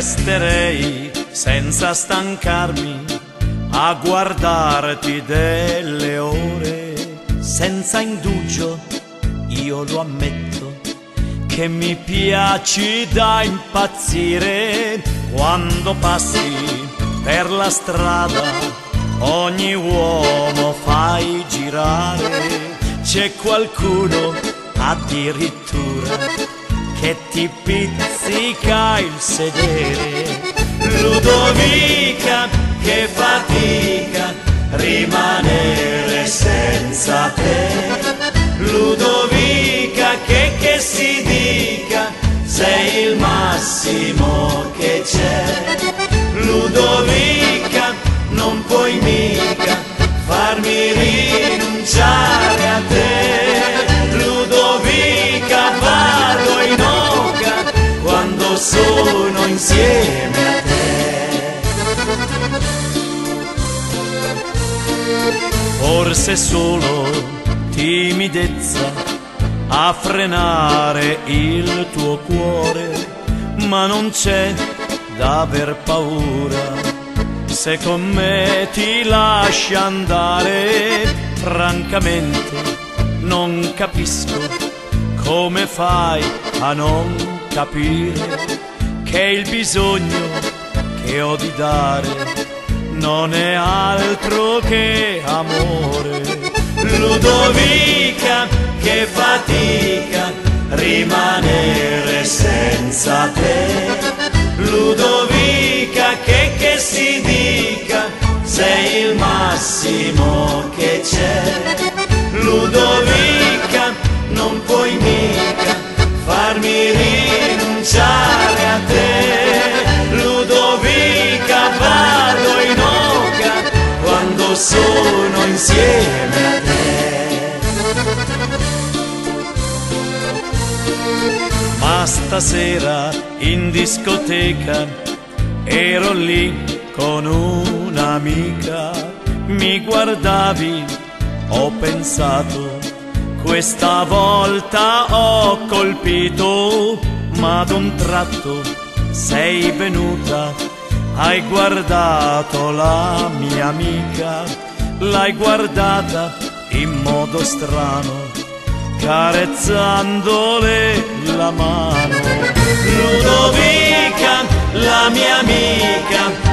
resterei senza stancarmi a guardarti delle ore. Senza indugio, io lo ammetto che mi piaci da impazzire. Quando passi per la strada ogni uomo fai girare. C'è qualcuno addirittura che ti pizzica il sedere. Ludovica che fatica rimanere senza te. Ludovica che che si dica sei il massimo insieme a te Forse solo timidezza a frenare il tuo cuore, ma non c'è da aver paura. Se con me ti lasci andare, francamente non capisco come fai a non capire che il bisogno che ho di dare non è altro che amore. Ludovica, che fatica rimanere senza te. Ludovica, che che si dica, sei il massimo sono insieme a te. Ma stasera in discoteca ero lì con un'amica, mi guardavi, ho pensato, questa volta ho colpito, ma d'un tratto sei venuta, hai guardato la mia amica, l'hai guardata in modo strano carezzandole la mano. Ludovica, la mia amica,